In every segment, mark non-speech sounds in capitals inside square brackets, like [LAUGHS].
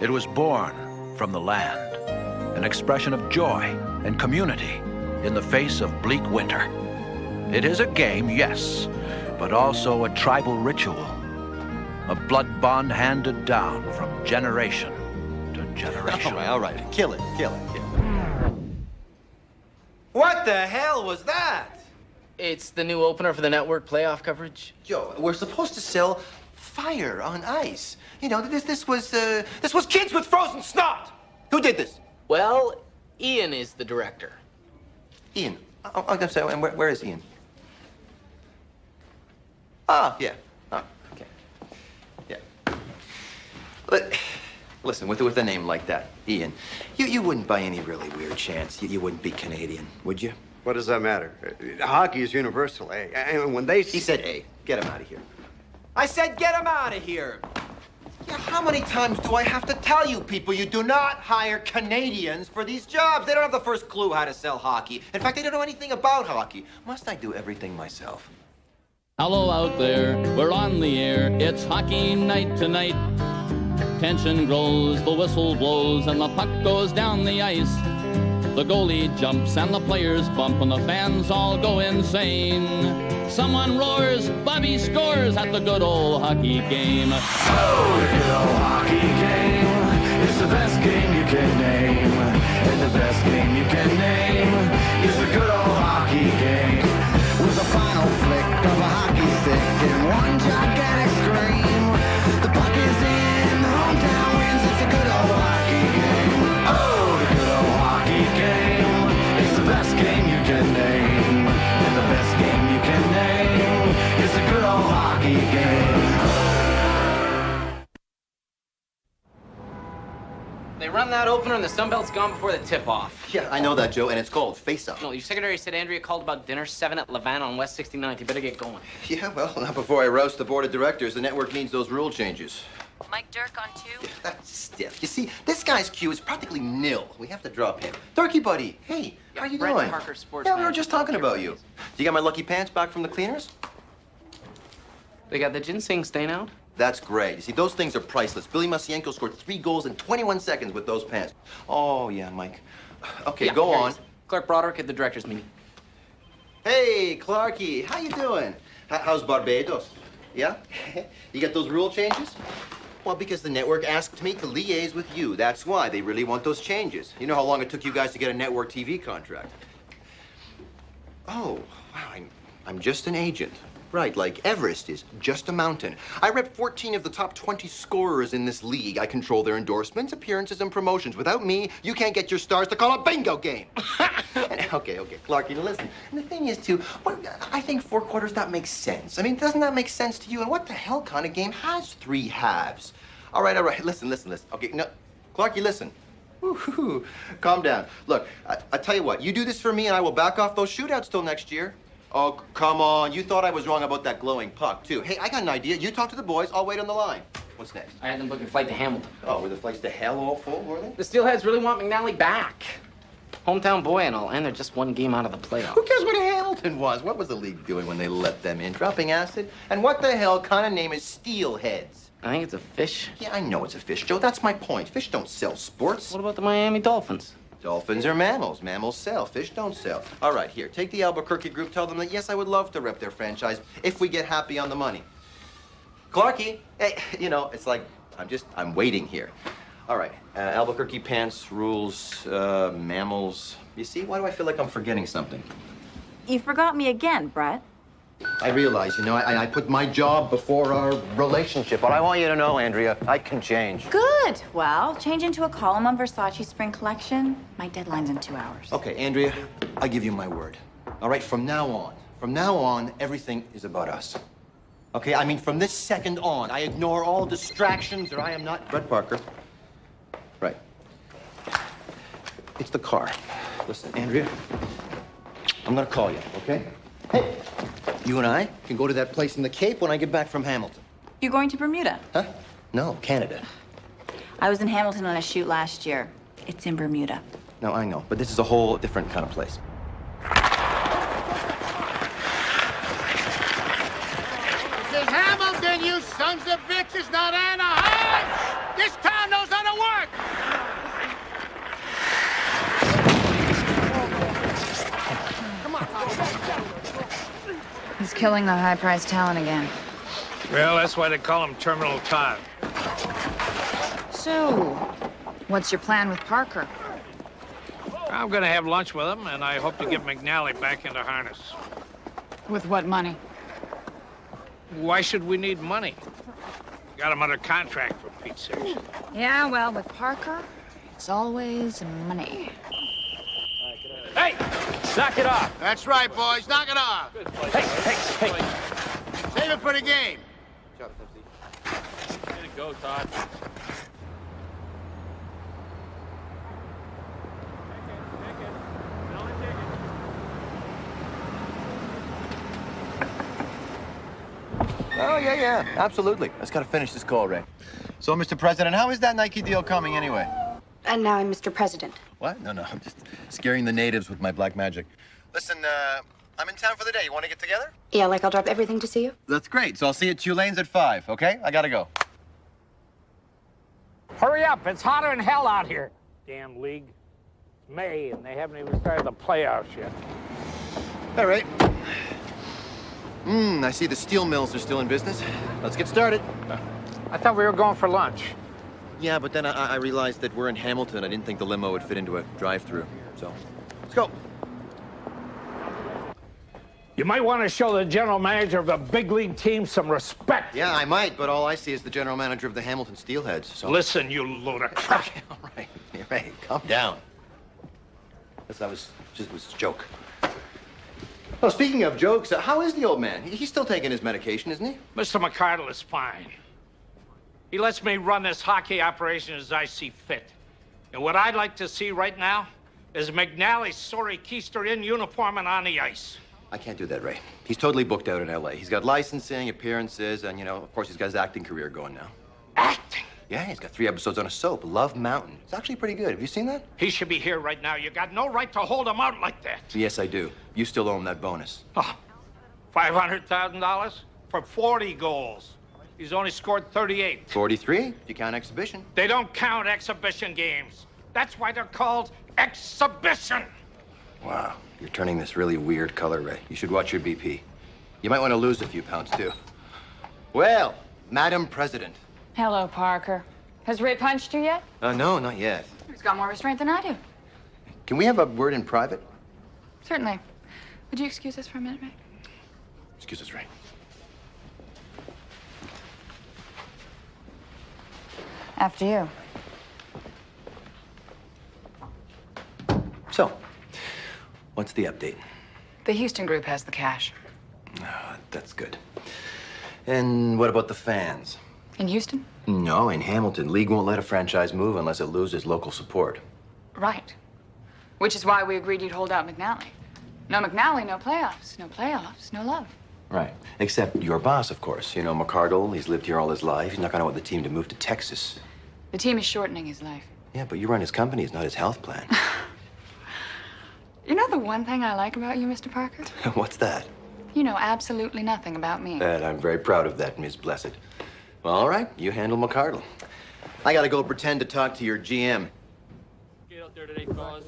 It was born from the land, an expression of joy and community in the face of bleak winter. It is a game, yes, but also a tribal ritual, a blood bond handed down from generation to generation. [LAUGHS] All right, all right. Kill it, kill it, kill it. What the hell was that? It's the new opener for the network playoff coverage. Joe, we're supposed to sell fire on ice. You know, this this was uh, this was kids with frozen snot. Who did this? Well, Ian is the director. Ian. Oh, I'm sorry. And where, where is Ian? Ah, yeah. Oh, okay. Yeah. But, listen, with with a name like that, Ian, you you wouldn't by any really weird chance you, you wouldn't be Canadian, would you? What does that matter? Uh, Hockey is universal, eh? And when they He said, "A, get him out of here." I said, "Get him out of here." Yeah, how many times do I have to tell you people you do not hire Canadians for these jobs? They don't have the first clue how to sell hockey. In fact, they don't know anything about hockey. Must I do everything myself? Hello out there, we're on the air. It's hockey night tonight. Tension grows, the whistle blows, and the puck goes down the ice. The goalie jumps and the players bump, and the fans all go insane. Someone roars, Bobby scores at the good old hockey game. Oh, the good old hockey game. It's the best game you can name. Sunbelt's gone before the tip-off. Yeah, I know that, Joe, and it's called Face Up. No, your secretary said Andrea called about dinner 7 at Levant on West 69th. You better get going. Yeah, well, not before I roast the board of directors. The network needs those rule changes. Mike Dirk on two. That's stiff. You see, this guy's cue is practically nil. We have to drop him. Turkey buddy, hey, how you Brett doing? Parker, sports Yeah, we were just talking about you. You got my lucky pants back from the cleaners? They got the ginseng stain out? That's great. You see, those things are priceless. Billy Mosienko scored three goals in 21 seconds with those pants. Oh, yeah, Mike. Okay, Yeah, go on. Clark Broderick at the director's meeting. Hey, Clarky, how you doing? H- how's Barbados? Yeah? [LAUGHS] you got those rule changes? Well, because the network asked me to liaise with you. That's why. They really want those changes. You know how long it took you guys to get a network TV contract. Oh, wow, I'm, I'm just an agent. Right, like Everest is just a mountain. I rep 14 of the top 20 scorers in this league. I control their endorsements, appearances, and promotions. Without me, you can't get your stars to call a bingo game. [LAUGHS] And- okay, okay, Clarky, now listen. And the thing is, too, what, I think four quarters, that makes sense. I mean, doesn't that make sense to you? And what the hell kind of game has three halves? All right, all right, listen, listen, listen. Okay, no, Clarky, listen. Woo-hoo. Calm down. Look, I, I tell you what, you do this for me and I will back off those shootouts till next year. Oh, come on. You thought I was wrong about that glowing puck, too. Hey, I got an idea. You talk to the boys. I'll wait on the line. What's next? I had them book a flight to Hamilton. Oh, were the flights to hell all full, were they? The Steelheads really want McNally back. Hometown boy and all, and they're just one game out of the playoffs. Who cares what Hamilton was? What was the league doing when they let them in? Dropping acid? And what the hell kind of name is Steelheads? I think it's a fish. Yeah, I know it's a fish, Joe. That's my point. Fish don't sell sports. What about the Miami Dolphins? Dolphins are mammals. Mammals sell. Fish don't sell. All right, here. Take the Albuquerque group. Tell them that, yes, I would love to rep their franchise if we get happy on the money. Clarky, hey, you know, it's like I'm just, I'm waiting here. All right, uh, Albuquerque pants, rules, uh, mammals. You see, why do I feel like I'm forgetting something? You forgot me again, Brett. I realize, you know, I, I put my job before our relationship, but I want you to know, Andrea, I can change. Good. Well, change into a column on Versace spring collection. My deadline's in two hours. Okay, Andrea, I give you my word. All right, from now on, from now on, everything is about us. Okay, I mean, from this second on, I ignore all distractions, or I am not Brett Parker. Right. It's the car. Listen, Andrea, I'm gonna call you, okay? Hey, you and I can go to that place in the Cape when I get back from Hamilton. You're going to Bermuda. Huh? No, Canada. I was in Hamilton on a shoot last year. It's in Bermuda. No, I know, but this is a whole different kind of place. This is Hamilton, you sons of bitches, not Anaheim! This town knows how to work! Killing the high-priced talent again. Well, that's why they call him Terminal Todd. So, what's your plan with Parker? I'm gonna have lunch with him, and I hope to get McNally back into harness. With what money? Why should we need money? Got him under contract for Pete's sake. Yeah, well, with Parker, it's always money. Hey, knock it off. That's right, boys. Knock it off. Hey, hey, hey. Save it for the game. Way to go, Todd. Oh, yeah, yeah, absolutely. Let's gotta finish this call, Ray. So, Mr. President, how is that Nike deal coming anyway? And now I'm Mr. President. What? No, no, [LAUGHS] I'm just scaring the natives with my black magic. Listen, uh, I'm in town for the day. You want to get together? Yeah, like I'll drop everything to see you? That's great. So I'll see you at Tulane's at 5, okay? I gotta go. Hurry up. It's hotter than hell out here. Damn league. It's May, and they haven't even started the playoffs yet. All right. Hmm, I see the steel mills are still in business. Let's get started. I thought we were going for lunch. Yeah, but then I, I realized that we're in Hamilton. I didn't think the limo would fit into a drive-through. So, let's go. You might want to show the general manager of a big league team some respect. Yeah, I might, but all I see is the general manager of the Hamilton Steelheads. So Listen, you ludicrous. [LAUGHS] Okay, all right, all right, calm down. That's, that was just was a joke. Well, speaking of jokes, uh, how is the old man? He- He's still taking his medication, isn't he? Mr. McCardle is fine. He lets me run this hockey operation as I see fit. And what I'd like to see right now is McNally, Sorry, Keister in uniform and on the ice. I can't do that, Ray. He's totally booked out in L.A. He's got licensing, appearances, and, you know, of course, he's got his acting career going now. Acting? Yeah, he's got three episodes on a soap, Love Mountain. It's actually pretty good. Have you seen that? He should be here right now. You got no right to hold him out like that. Yes, I do. You still owe him that bonus. Oh, $500,000 for 40 goals. He's only scored 38. 43, if you count exhibition. They don't count exhibition games. That's why they're called exhibition. Wow, you're turning this really weird color, Ray. You should watch your BP. You might want to lose a few pounds, too. Well, Madam President. Hello, Parker. Has Ray punched you yet? Uh, no, not yet. He's got more restraint than I do. Can we have a word in private? Certainly. Would you excuse us for a minute, Ray? Excuse us, Ray. After you. So, what's the update? The Houston group has the cash. Ah, that's good. And what about the fans? In Houston? No, in Hamilton. League won't let a franchise move unless it loses local support. Right. Which is why we agreed you'd hold out McNally. No McNally, no playoffs. No playoffs, no love. Right. Except your boss, of course. You know, McCardle, he's lived here all his life. He's not going to want the team to move to Texas. The team is shortening his life. Yeah, but you run his company, it's not his health plan. [LAUGHS] You know the one thing I like about you, Mr. Parker? [LAUGHS] What's that? You know absolutely nothing about me. And I'm very proud of that, Miss Blessed. Well, all right, you handle McCardle. I gotta go pretend to talk to your GM. Get out there today, fellas.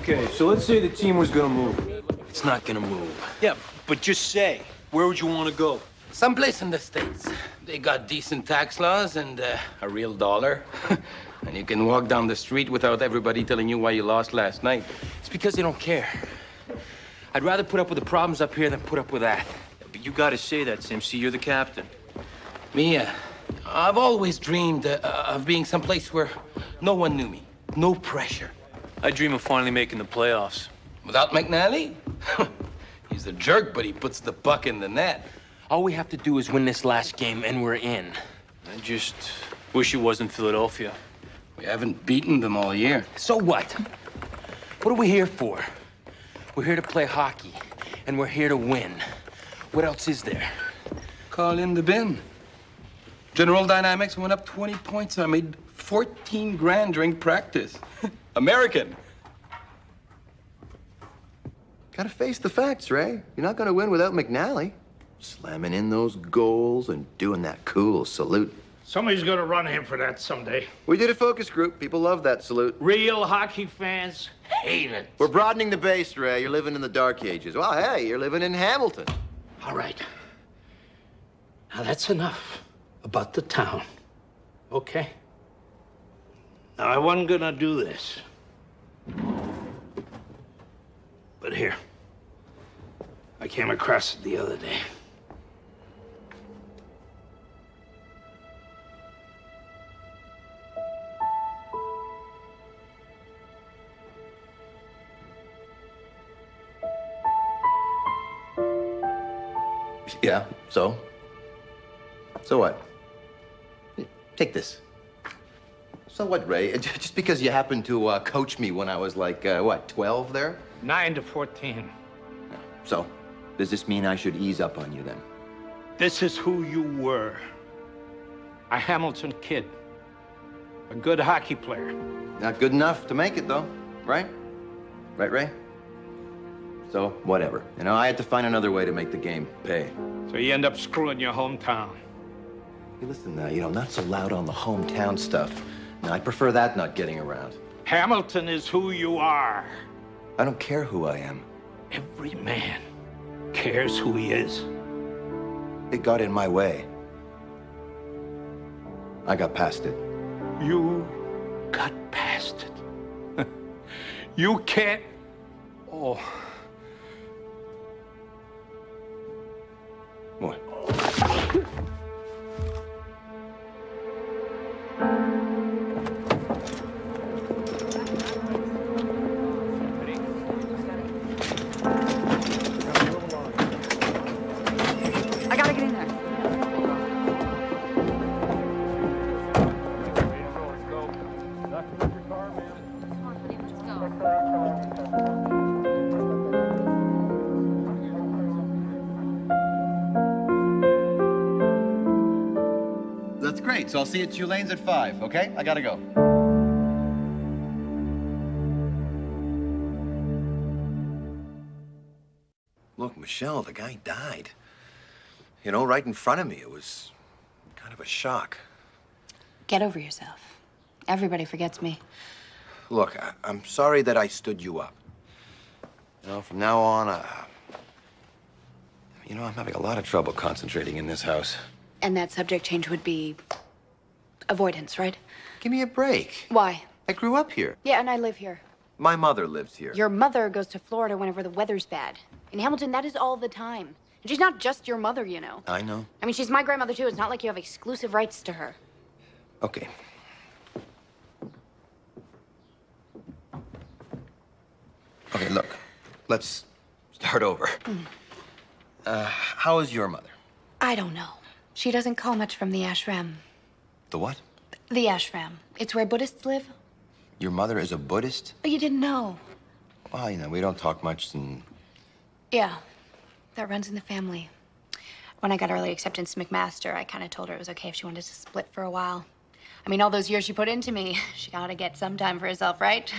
Okay, so let's say the team was gonna move. It's not gonna move. Yeah, but just say, where would you want to go? Someplace in the States. They got decent tax laws and uh, a real dollar. [LAUGHS] and you can walk down the street without everybody telling you why you lost last night. It's because they don't care. I'd rather put up with the problems up here than put up with that. But you gotta say that, Sim. See, you're the captain. Me, uh, I've always dreamed uh, of being someplace where no one knew me. No pressure. I dream of finally making the playoffs. Without McNally? [LAUGHS] He's a jerk, but he puts the puck in the net. All we have to do is win this last game, and we're in. I just wish it wasn't Philadelphia. We haven't beaten them all year. So what? What are we here for? We're here to play hockey, and we're here to win. What else is there? Call in the bin. General Dynamics went up 20 points. I made 14 grand during practice. [LAUGHS] American. Gotta face the facts, Ray. You're not gonna win without McNally. Slamming in those goals and doing that cool salute. Somebody's gonna run him for that someday. We did a focus group. People love that salute. Real hockey fans hate it. We're broadening the base, Ray. You're living in the dark ages. Well, hey, you're living in Hamilton. All right. Now that's enough about the town. Okay? Now I wasn't gonna do this. But here. I came across it the other day. Yeah, so? So what? Take this. So what, Ray? [LAUGHS] Just because you happened to uh, coach me when I was like, uh, what, 12 there? 9 to 14. So, does this mean I should ease up on you then? This is who you were. A Hamilton kid. A good hockey player. Not good enough to make it, though, right? Right, Ray? So, whatever. You know, I had to find another way to make the game pay. So you end up screwing your hometown. Hey, listen now, you know, not so loud on the hometown stuff. No, I prefer that not getting around. Hamilton is who you are. I don't care who I am. Every man cares who he is. It got in my way. I got past it. You got past it. [LAUGHS] you can't. Oh. What? See you at Tulane's at 5, okay? I gotta go. Look, Michelle, the guy died. You know, right in front of me. It was kind of a shock. Get over yourself. Everybody forgets me. Look, I, I'm sorry that I stood you up. You know, from now on, uh, you know, I'm having a lot of trouble concentrating in this house. And that subject change would be avoidance, right? Give me a break. Why? I grew up here. Yeah, and I live here. My mother lives here. Your mother goes to Florida whenever the weather's bad. In Hamilton, that is all the time. And she's not just your mother, you know. I know. I mean, she's my grandmother, too. It's not like you have exclusive rights to her. Okay. Okay, look. Let's start over. Uh, how is your mother? I don't know. She doesn't call much from the ashram. The what? The ashram. It's where Buddhists live. Your mother is a Buddhist? Oh, you didn't know. Well, you know, we don't talk much and Yeah, that runs in the family. When I got early acceptance to McMaster, I kind of told her it was okay if she wanted to split for a while. I mean, all those years she put into me, [LAUGHS] she ought to get some time for herself, right?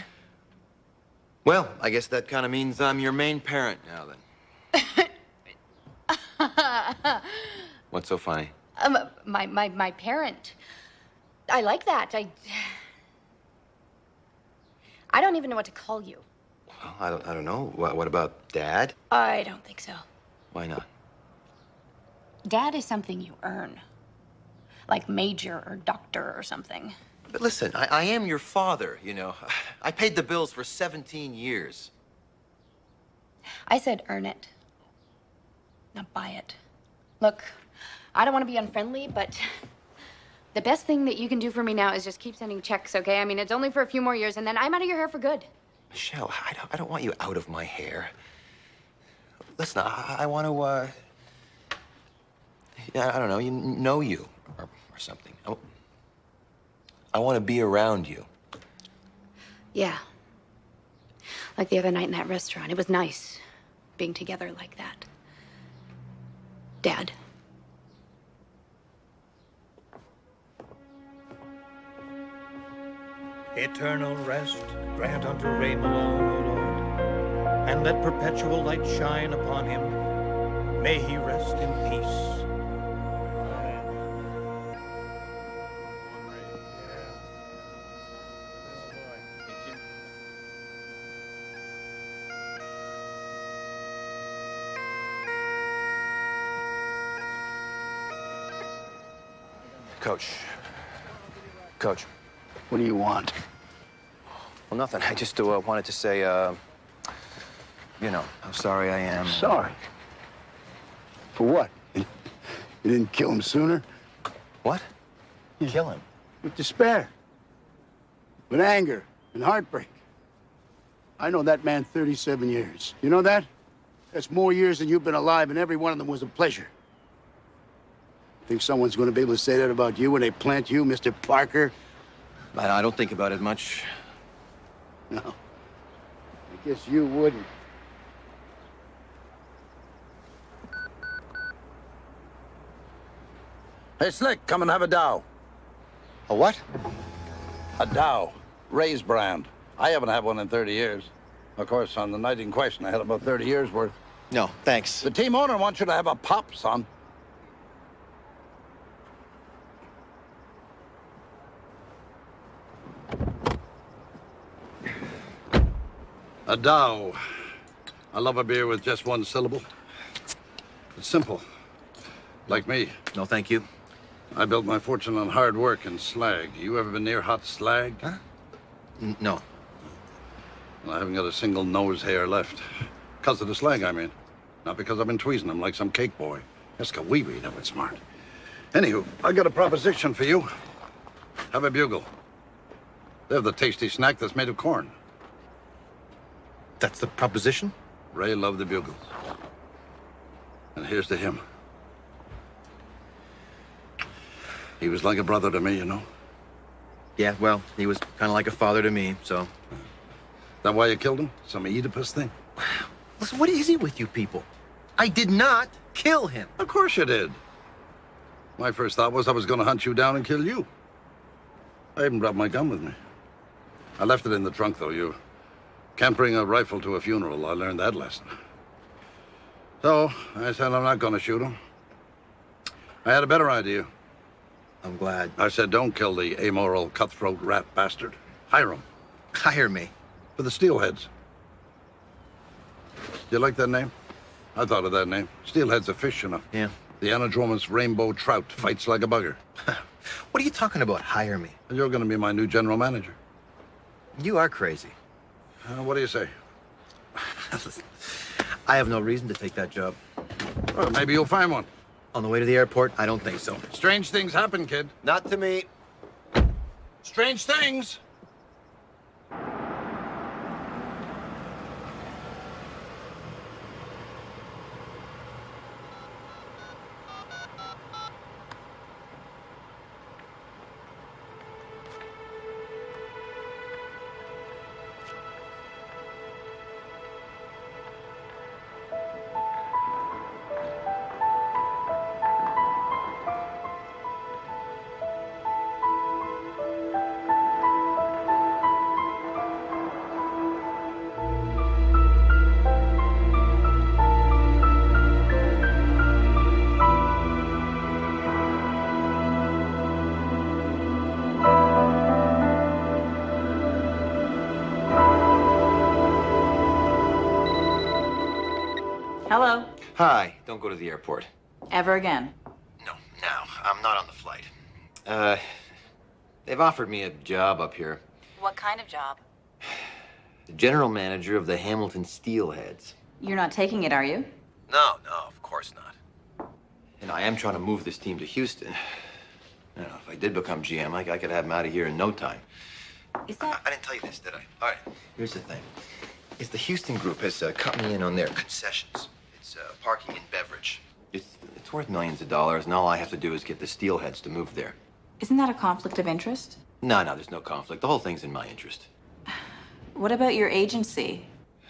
Well, I guess that kind of means I'm your main parent now then. [LAUGHS] What's so funny? Um, my, my, my parent. I like that. I. I don't even know what to call you. Well, I don't, I don't know. What, what about dad? I don't think so. Why not? Dad is something you earn, like major or doctor or something. But listen, I, I am your father, you know. [SIGHS] I paid the bills for 17 years. I said earn it, not buy it. Look, I don't want to be unfriendly, but the best thing that you can do for me now is just keep sending checks, okay? I mean, it's only for a few more years, and then I'm out of your hair for good. Michelle, I don't, I don't want you out of my hair. Listen, I, I want to, uh, yeah, I don't know, you know you or, or something. I, I want to be around you. Yeah. Like the other night in that restaurant. It was nice being together like that. Dad. Eternal rest grant unto Ray Malone, O Lord, and let perpetual light shine upon him. May he rest in peace. Coach. What do you want? Well, nothing. I just uh, wanted to say, uh, you know, how sorry I am. Sorry. For what? You didn't kill him sooner? What? You kill him? With despair. With anger and heartbreak. I know that man 37 years. You know that? That's more years than you've been alive, and every one of them was a pleasure. Think someone's going to be able to say that about you when they plant you, Mr. Parker? I, I don't think about it much. No. I guess you wouldn't. Hey, Slick, come and have a Dow. A what? A Dow. Ray's brand. I haven't had one in 30 years. Of course, on the night in question, I had about 30 years worth. No, thanks. The team owner wants you to have a pop, son. A Dow. I love a beer with just one syllable. It's simple. Like me. No, thank you. I built my fortune on hard work and slag. You ever been near hot slag? Huh? N- no. Well, I haven't got a single nose hair left. Because of the slag, I mean. Not because I've been tweezing them like some cake boy. Just a wee wee know it's smart. Anywho, I got a proposition for you. Have a bugle. They have the tasty snack that's made of corn. That's the proposition? Ray loved the bugles. And here's to him. He was like a brother to me, you know. Yeah, well, he was kind of like a father to me, so. That why you killed him? Some Oedipus thing? [SIGHS] Listen, what is it with you people? I did not kill him. Of course you did. My first thought was I was going to hunt you down and kill you. I even brought my gun with me. I left it in the trunk, though. You can't bring a rifle to a funeral. I learned that lesson. So I said I'm not going to shoot him. I had a better idea. I'm glad. I said, don't kill the amoral, cutthroat rat bastard. Hire him. Hire me. For the steelheads. You like that name? I thought of that name. Steelhead's a fish, you know. Yeah. The anadromous rainbow trout fights like a bugger. [LAUGHS] What are you talking about, hire me? You're going to be my new general manager. You are crazy. Uh, what do you say? [LAUGHS] I have no reason to take that job. Well, maybe you'll find one. On the way to the airport, I don't think so. Strange things happen, kid. Not to me. Strange things. Hello. Hi, don't go to the airport. Ever again. No, now. I'm not on the flight. Uh, they've offered me a job up here. What kind of job? The general manager of the Hamilton Steelheads. You're not taking it, are you? No, no, of course not. And I am trying to move this team to Houston. You know, if I did become GM, I, I could have them out of here in no time. Is that? I didn't tell you this, did I? All right. Here's the thing: is the Houston group has uh, cut me in on their concessions. It's uh, parking and beverage. It's it's worth millions of dollars, and all I have to do is get the Steelheads to move there. Isn't that a conflict of interest? No, no, there's no conflict. The whole thing's in my interest. [SIGHS] What about your agency?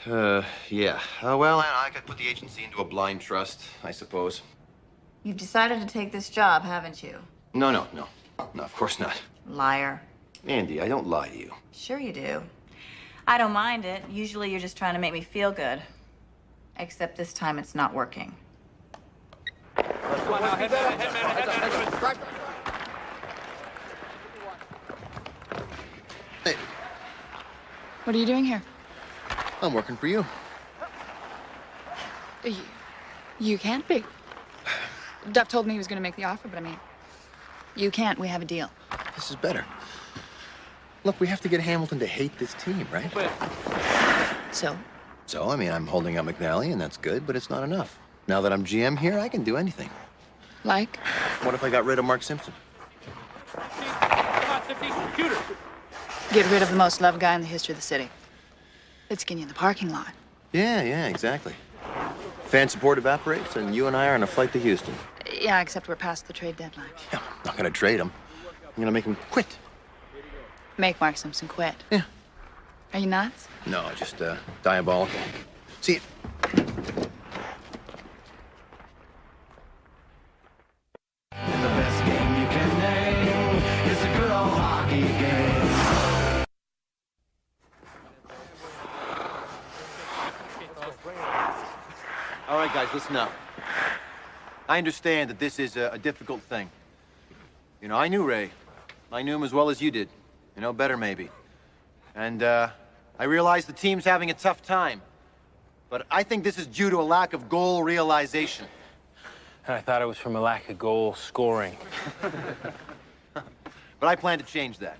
Uh, yeah. Uh, well, I, I could put the agency into a blind trust, I suppose. You've decided to take this job, haven't you? No, no, no, no. Of course not. Liar. Andy, I don't lie to you. Sure you do. I don't mind it. Usually you're just trying to make me feel good. Except this time it's not working. Hey, What are you doing here? I'm working for you. You, you can't be. Duff told me he was going to make the offer, but I mean, You can't. We have a deal. This is better. Look, we have to get Hamilton to hate this team, right? So? So, I mean, I'm holding up McNally, and that's good, but it's not enough. Now that I'm GM here, I can do anything. Like? What if I got rid of Mark Simpson? Get rid of the most loved guy in the history of the city. Let's get you in the parking lot. Yeah, yeah, exactly. Fan support evaporates, and you and I are on a flight to Houston. Yeah, except we're past the trade deadline. I'm not gonna trade him. I'm gonna make him quit. Make Mark Simpson quit. Yeah. Are you nuts? No, just uh, diabolical. See, The best game you can name is a good old hockey game. All right, guys, listen up. I understand that this is a, a difficult thing. You know, I knew Ray. I knew him as well as you did. You know, better maybe. And uh, I realize the team's having a tough time. But I think this is due to a lack of goal realization. I thought it was from a lack of goal scoring. [LAUGHS] But I plan to change that.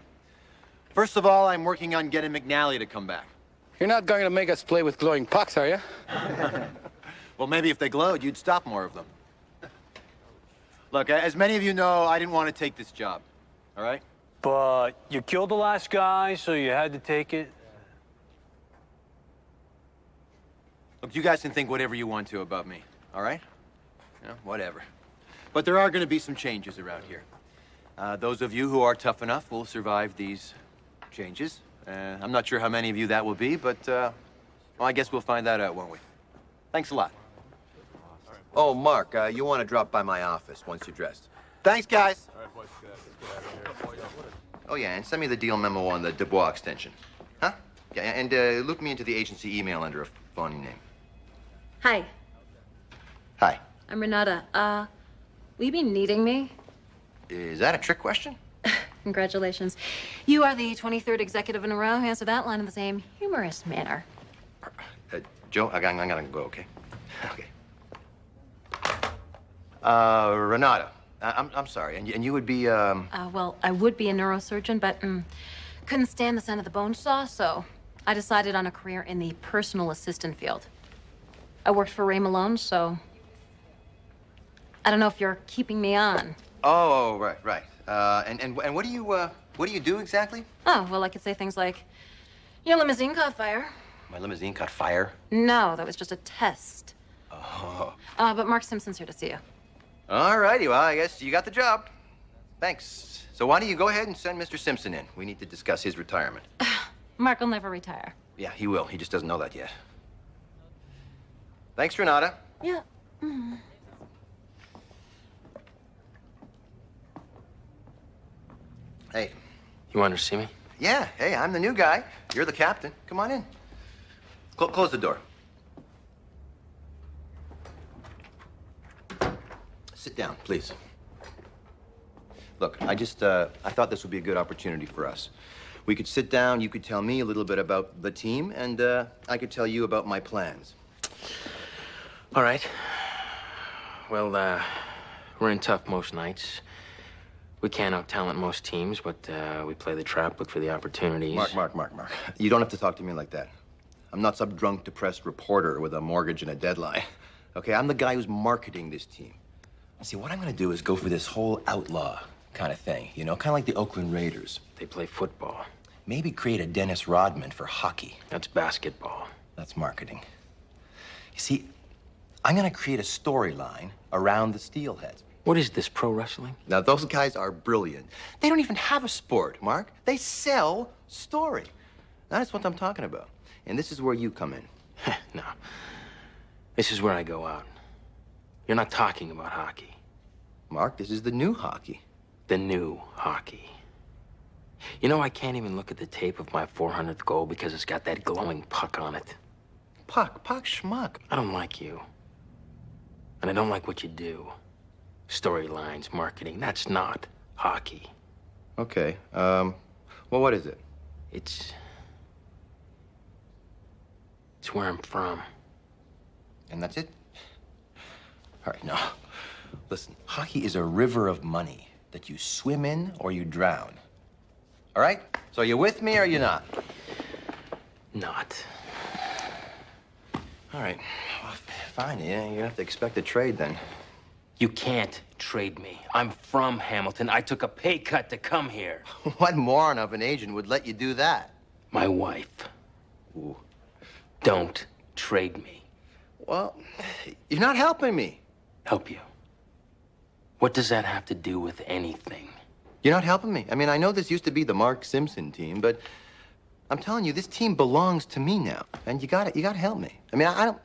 First of all, I'm working on getting McNally to come back. You're not going to make us play with glowing pucks, are you? [LAUGHS] Well, maybe if they glowed, you'd stop more of them. Look, as many of you know, I didn't want to take this job. All right? But you killed the last guy, so you had to take it. Look, you guys can think whatever you want to about me, all right? You know, whatever. But there are going to be some changes around here. Uh, those of you who are tough enough will survive these changes. Uh, I'm not sure how many of you that will be, but, uh, well, I guess we'll find that out, won't we? Thanks a lot. Oh, Mark, uh, you want to drop by my office once you're dressed. Thanks, guys. Oh, yeah, and send me the deal memo on the Dubois extension. Huh? Yeah, and uh, loop me into the agency email under a phony name. Hi, Hi. I'm Renata. Uh, will you be needing me? Is that a trick question? [LAUGHS] Congratulations. You are the 23rd executive in a row who answered that line in the same humorous manner. Uh, Joe, I, I'm gonna go, okay? [LAUGHS] Okay. Uh, Renata, I- I'm, I'm sorry, and you, and you would be, um, Uh, well, I would be a neurosurgeon, but mm, couldn't stand the sound of the bone saw, so I decided on a career in the personal assistant field. I worked for Ray Malone, so I don't know if you're keeping me on. oh, oh, right, right. Uh, and, and, and what do you, uh, what do you do exactly? Oh, well, I could say things like, your limousine caught fire. My limousine caught fire. No, that was just a test. Oh. Uh, but Mark Simpson's here to see you. All righty, well, I guess you got the job. Thanks. So why don't you go ahead and send Mr. Simpson in? We need to discuss his retirement. [SIGHS] Mark will never retire. Yeah, he will. He just doesn't know that yet. Thanks, Renata. Yeah. Mm. Hey. You wanted to see me? Yeah, hey, I'm the new guy. You're the captain. Come on in. Cl- close the door. Sit down, please. Look, I just, uh, I thought this would be a good opportunity for us. We could sit down, you could tell me a little bit about the team, and uh, I could tell you about my plans. All right. Well, uh, we're in tough most nights. We can't out talent most teams, but uh, we play the trap, look for the opportunities. Mark, Mark, Mark, Mark. You don't have to talk to me like that. I'm not some drunk, depressed reporter with a mortgage and a deadline. Okay, I'm the guy who's marketing this team. See, what I'm gonna do is go for this whole outlaw kind of thing, you know, kind of like the Oakland Raiders. They play football. Maybe create a Dennis Rodman for hockey. That's basketball. That's marketing. You see, I'm gonna create a storyline around the Steelheads. What is this, pro wrestling? Now, those guys are brilliant. They don't even have a sport, Mark. They sell story. That's what I'm talking about. And this is where you come in. [LAUGHS] no. This is where I go out. You're not talking about hockey. Mark, this is the new hockey. The new hockey. You know, I can't even look at the tape of my 400th goal because it's got that glowing puck on it. Puck, puck, schmuck. I don't like you. And I don't like what you do. Storylines, marketing, that's not hockey. Okay. Um, well, what is it? It's. It's where I'm from. And that's it? All right, no. Listen, hockey is a river of money. that you swim in or you drown. All right? So are you with me or are you not? Not. All right. Well, fine. Yeah, you're have to expect a trade then. You can't trade me. I'm from Hamilton. I took a pay cut to come here. [LAUGHS] what moron of an agent would let you do that? My wife. Ooh. Don't trade me. Well, you're not helping me. Help you? What does that have to do with anything? You're not helping me. I mean, I know this used to be the Mark Simpson team, but I'm telling you, this team belongs to me now, and you got to You got to help me. I mean, I, I don't.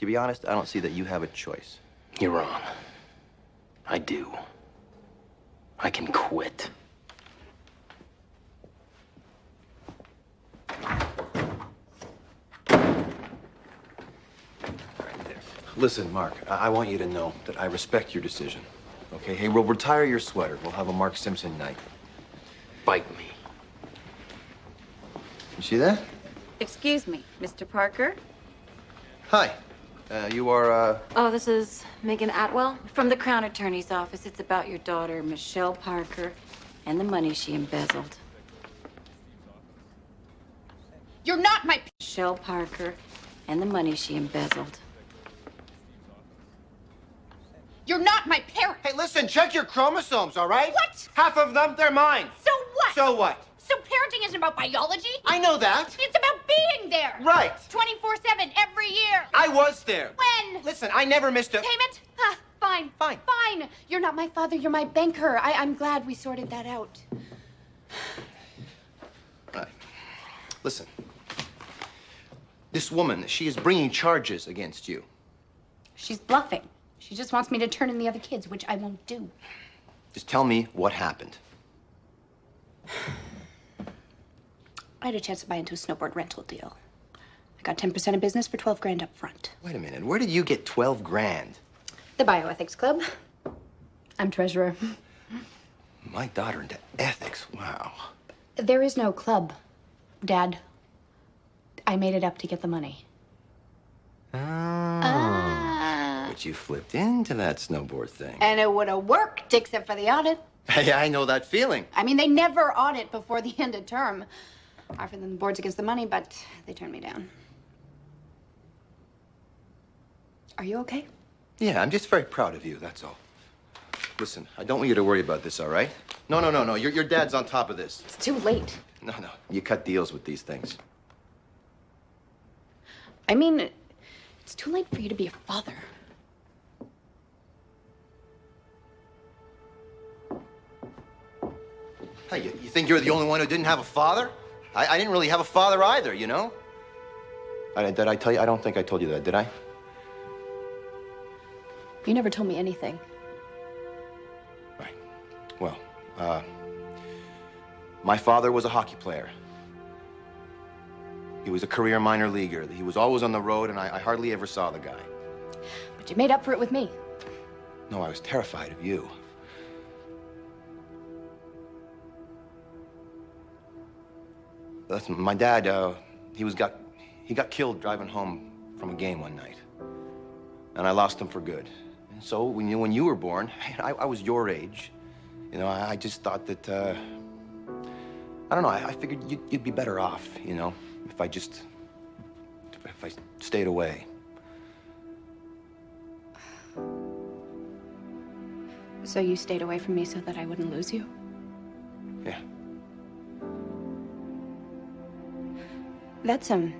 To be honest, I don't see that you have a choice. You're wrong. I do. I can quit. Listen, Mark, I, I want you to know that I respect your decision. Okay? Hey, we'll retire your sweater. We'll have a Mark Simpson night. Bite me. You see that? Excuse me, Mr. Parker. Hi. Uh, you are, uh. Oh, this is Megan Atwell from the Crown Attorney's office. It's about your daughter, Michelle Parker, and the money she embezzled. You're not my. Michelle Parker and the money she embezzled. You're not my parent. Hey, listen, check your chromosomes, all right? What? Half of them, they're mine. So what? So what? So parenting isn't about biology? I know that. It's about being there. Right. 24 7 every year. I was there. When? Listen, I never missed a. Payment? Ah, fine. Fine. Fine. You're not my father, you're my banker. I- I'm glad we sorted that out. Listen. This woman, she is bringing charges against you. She's bluffing. She just wants me to turn in the other kids, which I won't do. Just tell me what happened. I had a chance to buy into a snowboard rental deal. I got 10% of business for 12 grand up front. Wait a minute. Where did you get 12 grand? The Bioethics Club. I'm treasurer. My daughter into ethics. Wow. There is no club, Dad. I made it up to get the money. Oh. But you flipped into that snowboard thing. And it would have worked, except for the audit. Hey, I know that feeling. I mean, they never audit before the end of term. I offered them the boards against the money, but they turned me down. Are you okay? Yeah, I'm just very proud of you, that's all. Listen, I don't want you to worry about this, all right? No, no, no, no. Your, your dad's on top of this. It's too late. No, no. You cut deals with these things. I mean, it's too late for you to be a father. Hey, you, you think you're the only one who didn't have a father? I, I didn't really have a father either, you know? I, did I tell you? I don't think I told you that, did I? You never told me anything. Right. Well, uh, my father was a hockey player. He was a career minor leaguer. He was always on the road, and I, I hardly ever saw the guy. But you made up for it with me. No, I was terrified of you. Listen, my dad, uh, he was got, he got killed driving home from a game one night, and I lost him for good. And so when you when you were born, [LAUGHS] I, I was your age. You know, I, I just thought that, uh, I don't know. I, I figured you'd, you'd be better off, you know, if I just, if I stayed away. So you stayed away from me so that I wouldn't lose you? Yeah. That's, um,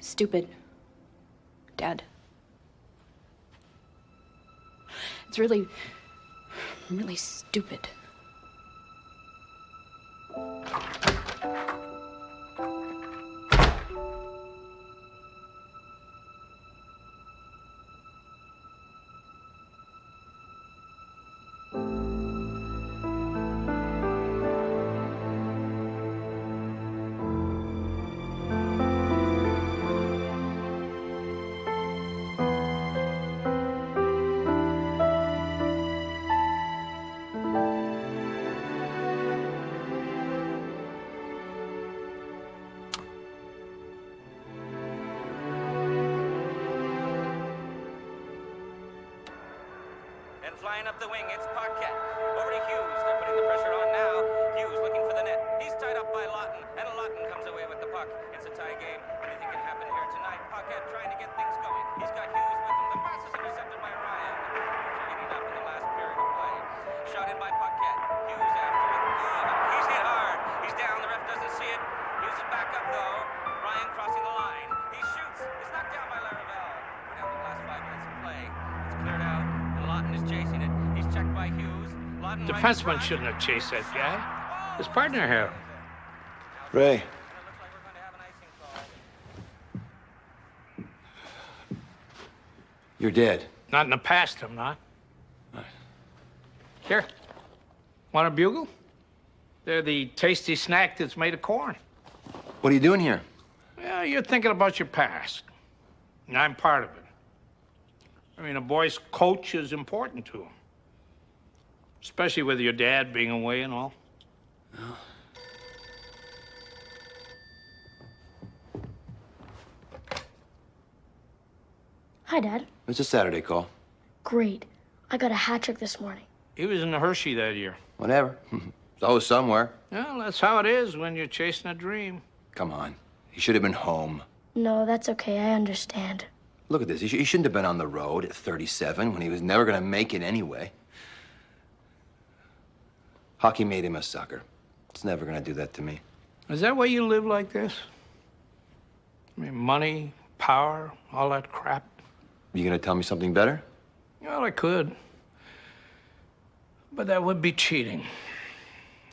stupid, Dad. It's really, really stupid. Flying up the wing. It's Paquette. Over to Hughes. They're putting the pressure on now. Hughes looking for the net. He's tied up by Lawton, and Lawton comes away with the puck. It's a tie game. Anything can happen here tonight. Paquette trying to get things going. He's got Hughes with him. The pass is intercepted Defenseman shouldn't have chased that guy. His partner had him. Ray. You're dead. Not in the past, I'm not. Here. Want a bugle? They're the tasty snack that's made of corn. What are you doing here? Yeah, you're thinking about your past. And I'm part of it. I mean, a boy's coach is important to him. Especially with your dad being away and all. Hi, Dad. It's a Saturday call. Great. I got a hat trick this morning. He was in the Hershey that year. Whatever. [LAUGHS] it's always somewhere. Well, that's how it is when you're chasing a dream. Come on. He should have been home. No, that's okay. I understand. Look at this. He, sh- he shouldn't have been on the road at 37 when he was never going to make it anyway. Hockey made him a sucker. It's never to do that to me. Is that why you live like this? I mean, money, power, all that crap? You to tell me something better? Well, I could. But that would be cheating.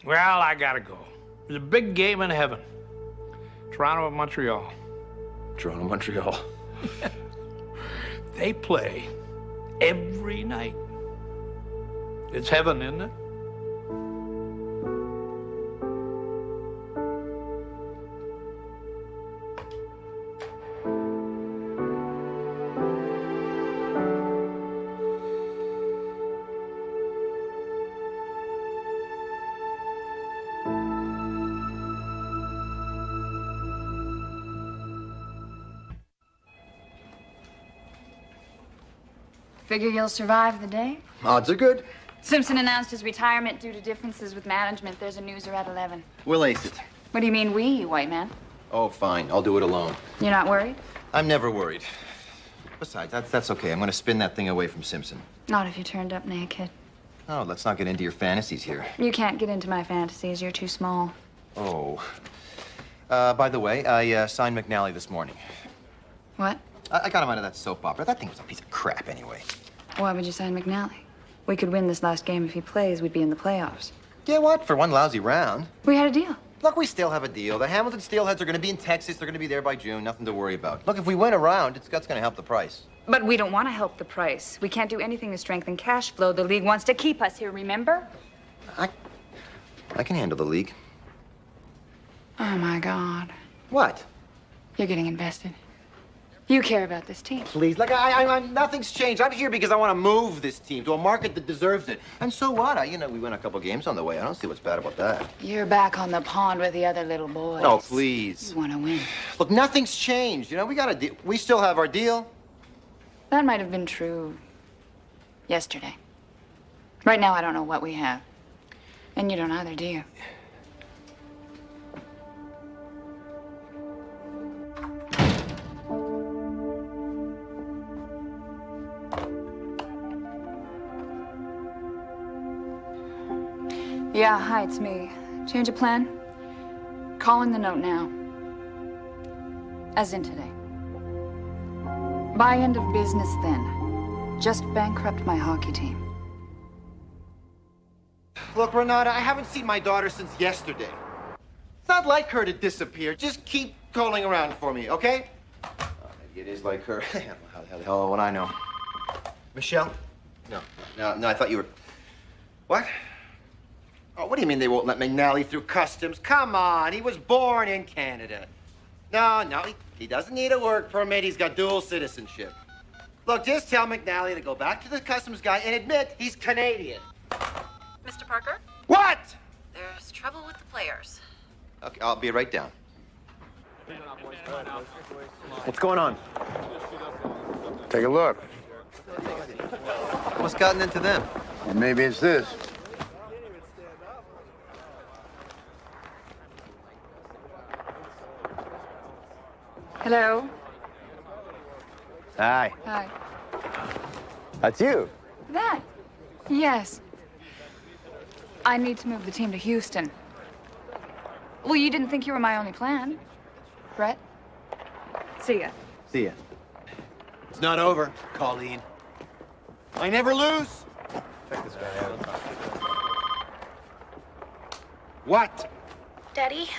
Well, I gotta go. There's a big game in heaven. Toronto and Montreal. Toronto, Montreal. [LAUGHS] They play every night. It's heaven, isn't it? Figure you'll survive the day? Odds are good. Simpson announced his retirement due to differences with management. There's a newser at 11. We'll ace it. What do you mean, we, you white man? Oh, fine. I'll do it alone. You're not worried? I'm never worried. Besides, that's, that's okay. I'm going to spin that thing away from Simpson. Not if you turned up naked. Oh, let's not get into your fantasies here. You can't get into my fantasies. You're too small. Oh. Uh, by the way, I uh, signed McNally this morning. What? I, I got him out of that soap opera. That thing was a piece of crap anyway. Why would you sign McNally? We could win this last game if he plays. We'd be in the playoffs. Yeah, what? For one lousy round. We had a deal. Look, we still have a deal. The Hamilton Steelheads are going to be in Texas. They're going to be there by June. Nothing to worry about. Look, if we win a round, it's, that's going to help the price. But we don't want to help the price. We can't do anything to strengthen cash flow. The league wants to keep us here, remember? I I can handle the league. Oh, my God. What? You're getting invested. You care about this team. Please, like I, I, I, nothing's changed. I'm here because I want to move this team to a market that deserves it. And so what? I, you know, we win a couple games on the way. I don't see what's bad about that. You're back on the pond with the other little boys. No, please. You want to win. Look, nothing's changed. You know, we got a deal. We still have our deal. That might have been true yesterday. Right now, I don't know what we have. And you don't either, do you? Yeah, hi, it's me. Change of plan? Calling the note now. As in today. By end of business then. Just bankrupt my hockey team. Look, Renata, I haven't seen my daughter since yesterday. It's not like her to disappear. Just keep calling around for me, okay? Oh, maybe it is like her. [LAUGHS] How the hell would I know? Michelle? No, no, no, I thought you were. What? Oh, what do you mean they won't let McNally through customs? Come on, he was born in Canada. No, no, he, he doesn't need a work permit. He's got dual citizenship. Look, just tell McNally to go back to the customs guy and admit he's Canadian. Mr. Parker? What? There's trouble with the players. Okay, I'll be right down. What's going on? Take a look. What's gotten into them? Or maybe it's this. Hello. Hi. Hi. That's you. That? Yes. I need to move the team to Houston. Well, you didn't think you were my only plan. Brett? See ya. See ya. It's not over, Colleen. I never lose. Check this guy out. What? Daddy,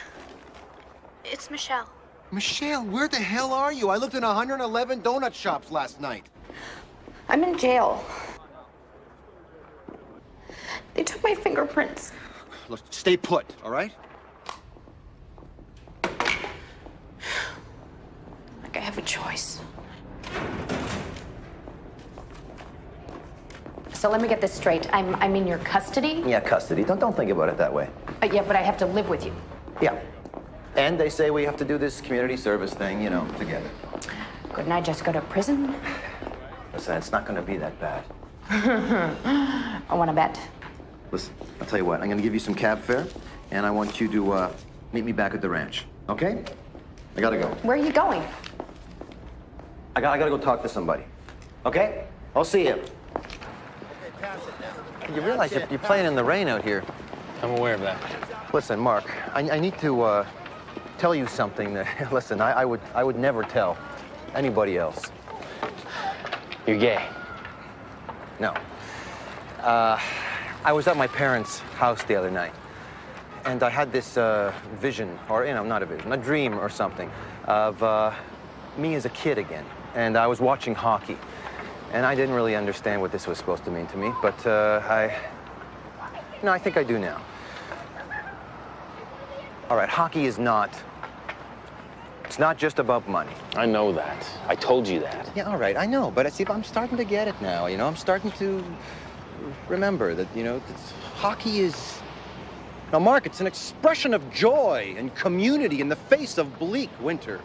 it's Michelle. Michelle, where the hell are you? I looked in 111 donut shops last night. I'm in jail. They took my fingerprints. Look, stay put, all right? Like I have a choice. So let me get this straight. I'm, I'm in your custody? Yeah, custody. Don't, don't think about it that way. Uh, yeah, but I have to live with you. Yeah. And they say we have to do this community service thing, you know, together. Couldn't I just go to prison? Listen, it's not going to be that bad. [LAUGHS] I want to bet. Listen, I'll tell you what. I'm going to give you some cab fare, and I want you to uh, meet me back at the ranch. Okay? I gotta go. Where are you going? I got. I gotta go talk to somebody. Okay? I'll see you. Okay, You realize you're, you're playing in the rain out here. I'm aware of that. Listen, Mark. I, I need to uh, tell you something that. [LAUGHS] Listen, I, I would. I would never tell anybody else. You're gay. No. Uh, I was at my parents' house the other night, and I had this uh, vision, or you know, not a vision, a dream or something, of uh, me as a kid again. And I was watching hockey, and I didn't really understand what this was supposed to mean to me, but uh, I, no, I think I do now. All right, hockey is not. It's not just about money. I know that. I told you that. Yeah, all right, I know, but I see, I'm starting to get it now. You know, I'm starting to remember that. You know, hockey is. Now, Mark, it's an expression of joy and community in the face of bleak winter.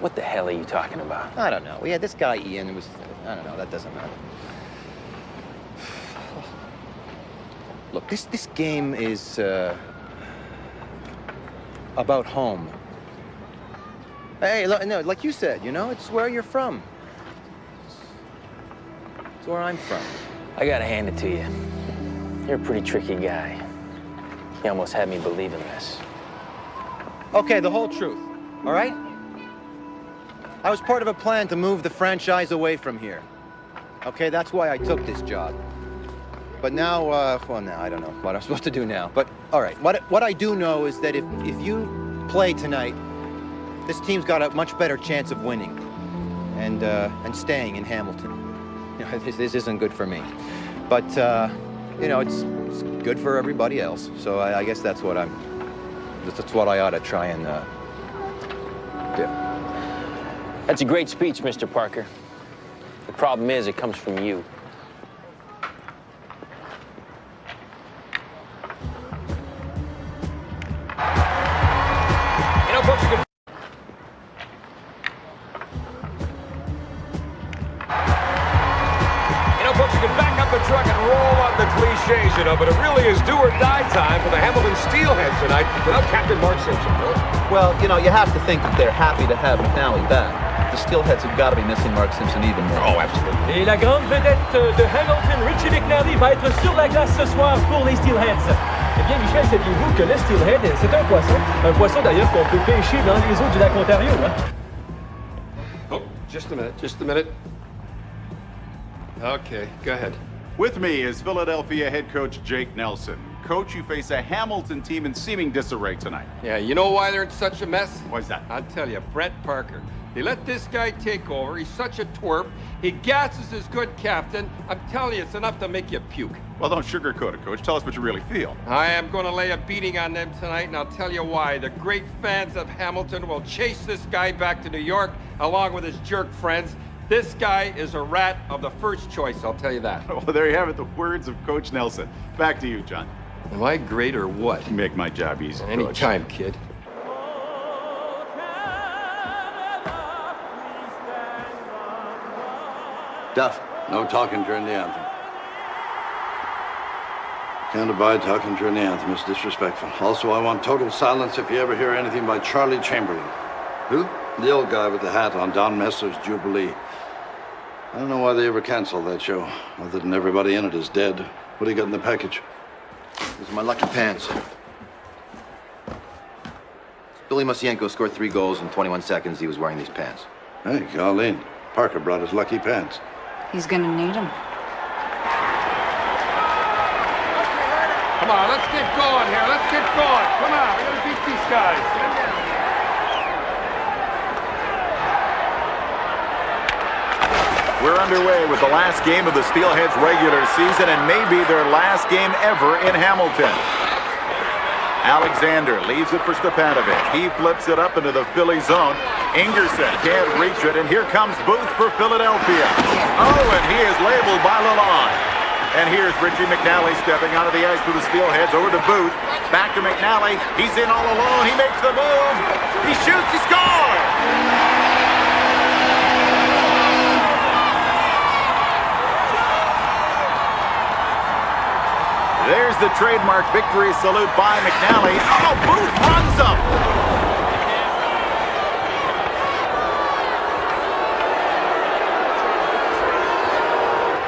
What the hell are you talking about? I don't know. We had this guy Ian. It was. I don't know. That doesn't matter. Look, this this game is uh, about home. Hey, look, no, like you said, you know, it's where you're from. It's where I'm from. I gotta hand it to you. You're a pretty tricky guy. You almost had me believe in this. Okay, the whole truth. All right? I was part of a plan to move the franchise away from here. Okay, that's why I took this job. But now, uh, well, now I don't know what I'm [LAUGHS] supposed to do now. But all right, what what I do know is that if if you play tonight, this team's got a much better chance of winning, and uh, and staying in Hamilton. You know, [LAUGHS] this, this isn't good for me, but uh, you know it's, it's good for everybody else. So I, I guess that's what I'm. That's what I ought to try and uh, do. That's a great speech, Mr. Parker. The problem is, it comes from you. You have to think that they're happy to have McNally back. The Steelheads have got to be missing Mark Simpson even more. Oh, absolutely. Et la grande vedette de Hamilton, Richie McNally, va être sur la glace ce soir pour les Steelheads. Eh bien, Michel, saviez-vous que le Steelhead, c'est un poisson? Un poisson d'ailleurs qu'on peut pêcher dans les eaux du lac Ontario. Hein? Oh, just a minute, just a minute. Okay, go ahead. With me is Philadelphia head coach Jake Nelson. Coach, you face a Hamilton team in seeming disarray tonight. Yeah, you know why they're in such a mess? Why's that? I'll tell you, Brett Parker. They let this guy take over. He's such a twerp. He gasses his good captain. I'm telling you, it's enough to make you puke. Well, don't sugarcoat it, Coach. Tell us what you really feel. I am going to lay a beating on them tonight, and I'll tell you why. The great fans of Hamilton will chase this guy back to New York, along with his jerk friends. This guy is a rat of the first choice, I'll tell you that. [LAUGHS] Well, there you have it, the words of Coach Nelson. Back to you, John. Am I great or what? Make my job easy, Coach. Anytime, kid. Duff, no talking during the anthem. Can't abide talking during the anthem. It's disrespectful. Also, I want total silence if you ever hear anything by Charlie Chamberlain. Who? The old guy with the hat on Don Messer's Jubilee. I don't know why they ever canceled that show, other than everybody in it is dead. What do you got in the package? These are my lucky pants. Billy Mosienko scored three goals in 21 seconds. He was wearing these pants. Hey, Colleen. Parker brought his lucky pants. He's gonna need them. Come on, let's get going here. Let's get going. Come on, we gotta beat these guys. We're underway with the last game of the Steelheads regular season and maybe their last game ever in Hamilton. Alexander leaves it for Stepanovic. He flips it up into the Philly zone. Ingerson can't reach it, and here comes Booth for Philadelphia. Oh, and he is labeled by Lalonde. And here's Richie McNally stepping onto the ice for the Steelheads. Over to Booth. Back to McNally. He's in all alone. He makes the move. He shoots. He scores! There's the trademark victory salute by McNally. Oh, Booth runs up.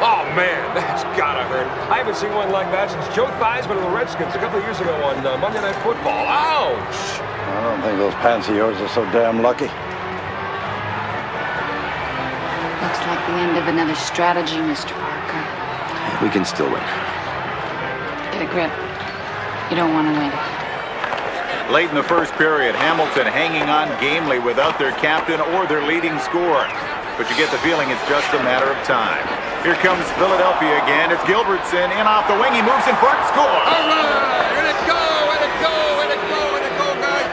Oh, man, [LAUGHS] that's gotta hurt. I haven't seen one like that since Joe Theismann of the Redskins a couple of years ago on uh, Monday Night Football. Ouch! I don't think those pants of yours are so damn lucky. Looks like the end of another strategy, Mr. Parker. We can still win. Get grip. You don't want to win. Late in the first period, Hamilton hanging on gamely without their captain or their leading scorer. But you get the feeling it's just a matter of time. Here comes Philadelphia again. It's Gilbertson in off the wing. He moves in front, scores. All right, let it go, let it go, let it go, let it go, guys.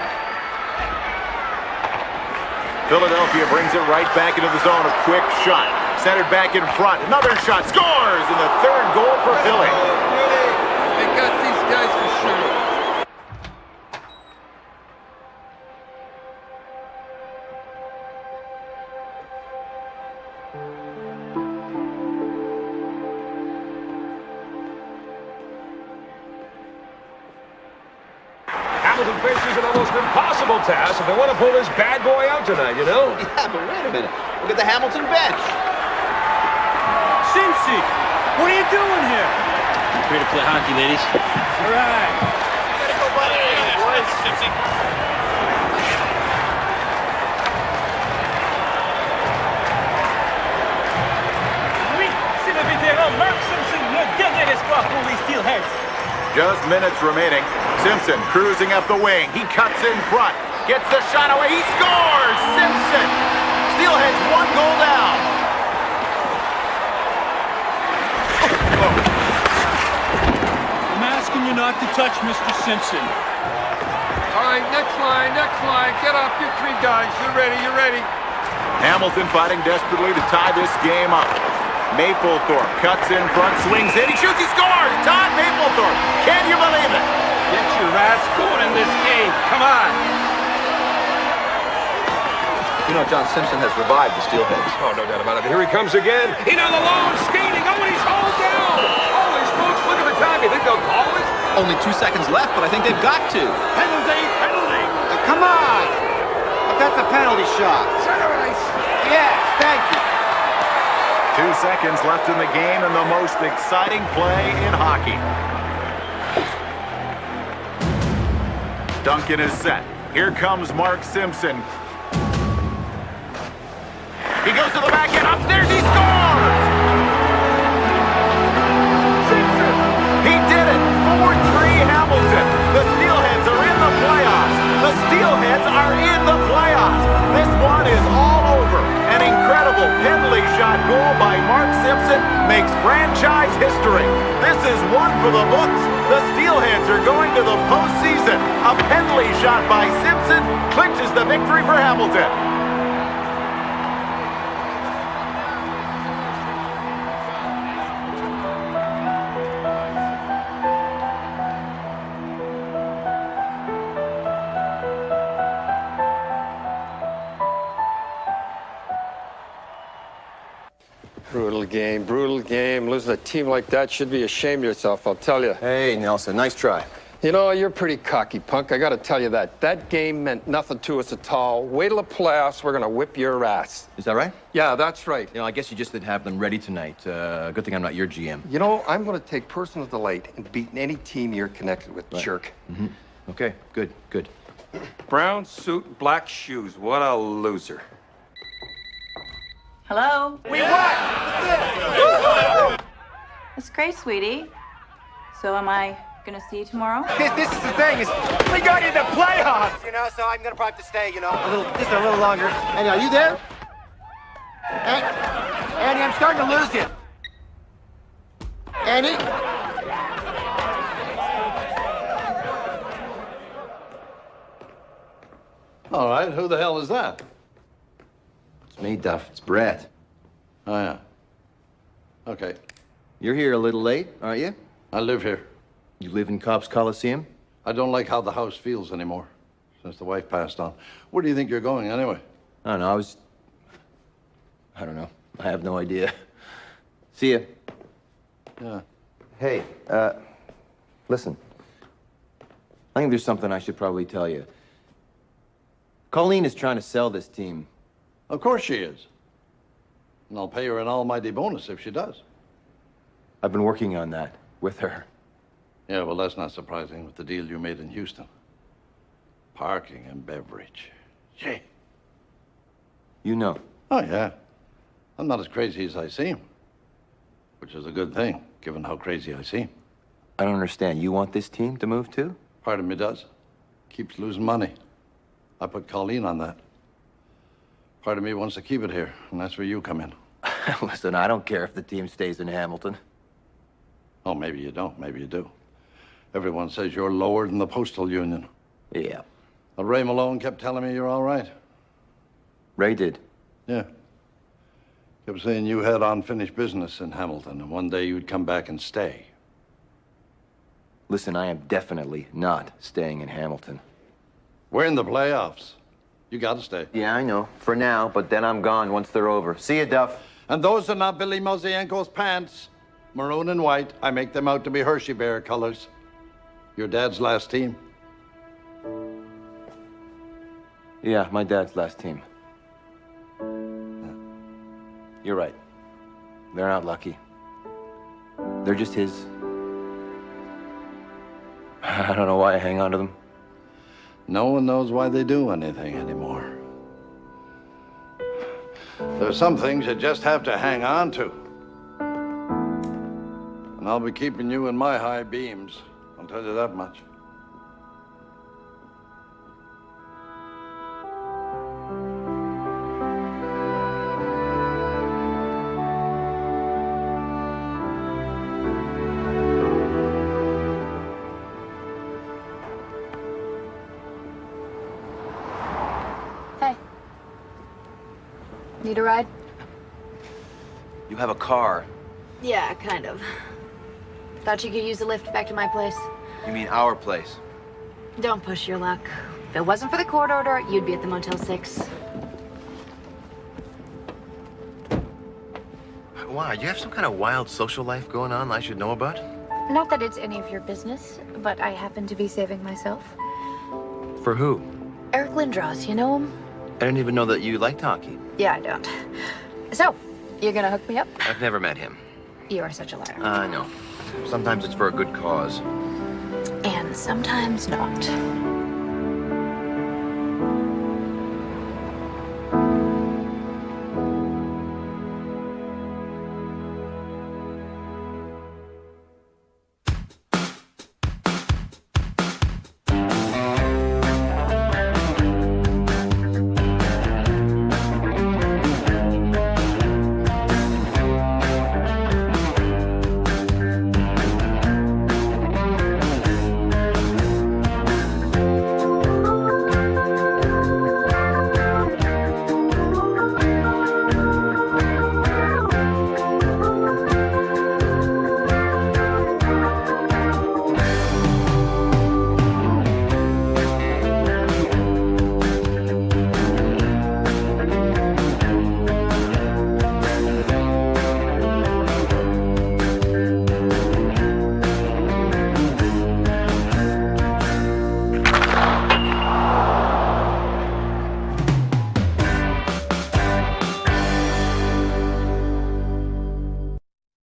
Philadelphia brings it right back into the zone. A quick shot. Centered back in front. Another shot. Scores! And the third goal for Philly. They got these guys for sure. Hamilton faces an almost impossible task if they want to pull this bad boy out tonight, you know? [LAUGHS] Yeah, but wait a minute. Look at the Hamilton bench. Cincy, what are you doing here? Here to play hockey, ladies. All right. Oui, c'est le vétéran Mark Simpson, le dernier espoir pour les Steelheads. Just minutes remaining. Simpson cruising up the wing. He cuts in front. Gets the shot away. He scores! Simpson! Steelheads one goal down. I'm asking you not to touch Mr. Simpson. All right, next line, next line. Get up, you three guys. You're ready, you're ready. Hamilton fighting desperately to tie this game up. Maplethorpe cuts in front, swings in, he shoots, he scores! Todd Maplethorpe! Can you believe it? Get your ass going in this game. Come on. You know, John Simpson has revived the Steelheads. Oh, no doubt about it. Here he comes again. In on the lone, skating. Oh, and he's hauled down. Holy smokes, look at the time. You think they'll call it? Only two seconds left, but I think they've got to. Penalty, penalty. Uh, come on! But that's a penalty shot. Center ice. Yes, thank you. Two seconds left in the game and the most exciting play in hockey. Duncan is set. Here comes Mark Simpson. He goes to the back end. Upstairs, he scores! The Steelheads are in the playoffs. This one is all over. An incredible penalty shot goal by Mark Simpson makes franchise history. This is one for the books. The Steelheads are going to the postseason. A penalty shot by Simpson clinches the victory for Hamilton. Team like that should be ashamed of yourself, I'll tell you. Hey, Nelson, nice try. You know, you're pretty cocky, punk. I gotta tell you that. That game meant nothing to us at all. Wait till the playoffs, we're gonna whip your ass. Is that right? Yeah, that's right. You know, I guess you just didn't have them ready tonight. Uh, good thing I'm not your GM. You know, I'm gonna take personal delight in beating any team you're connected with, Right. jerk. Mm-hmm. Okay, good, good. Brown suit, black shoes. What a loser. Hello? We That's great, sweetie. So am I gonna see you tomorrow? This, this is the thing, is we got in the playoffs, you know, so I'm gonna probably have to stay, you know, a little, just a little longer. Andy, are you there? An- Andy, I'm starting to lose you. Andy? All right, who the hell is that? It's me, Duff. It's Brett. Oh, yeah. Okay. You're here a little late, aren't you? I live here. You live in Copps Coliseum? I don't like how the house feels anymore since the wife passed on. Where do you think you're going, anyway? I don't know. I was. I don't know. I have no idea. [LAUGHS] See ya. Yeah. Hey, uh, listen. I think there's something I should probably tell you. Colleen is trying to sell this team. Of course she is. And I'll pay her an almighty bonus if she does. I've been working on that with her. Yeah, well, that's not surprising with the deal you made in Houston. Parking and beverage. Gee. You know. Oh, yeah. I'm not as crazy as I seem. Which is a good thing, given how crazy I seem. I don't understand. You want this team to move too? Part of me does. Keeps losing money. I put Colleen on that. Part of me wants to keep it here, and that's where you come in. [LAUGHS] Listen, I don't care if the team stays in Hamilton. Oh, maybe you don't. Maybe you do. Everyone says you're lower than the postal union. Yeah. Well, Ray Malone kept telling me you're all right. Ray did. Yeah. Kept saying you had unfinished business in Hamilton, and one day you'd come back and stay. Listen, I am definitely not staying in Hamilton. We're in the playoffs. You gotta stay. Yeah, I know. For now, but then I'm gone once they're over. See you, Duff. And those are not Billy Mosienko's pants. Maroon and white. I make them out to be Hershey Bear colors. Your dad's last team. Yeah, my dad's last team. You're right. They're not lucky. They're just his. [SIGHS] I don't know why I hang on to them. No one knows why they do anything anymore. There's some things you just have to hang on to. And I'll be keeping you in my high beams. I'll tell you that much. Hey. Need a ride? You have a car. Yeah, kind of. Thought you could use a lift back to my place. You mean our place? Don't push your luck. If it wasn't for the court order, you'd be at the Motel 6. Why? You have some kind of wild social life going on I should know about? Not that it's any of your business, but I happen to be saving myself. For who? Eric Lindros, you know him? I didn't even know that you liked hockey. Yeah, I don't. So, you're gonna hook me up? I've never met him. You are such a liar. I know. Sometimes it's for a good cause. And sometimes not.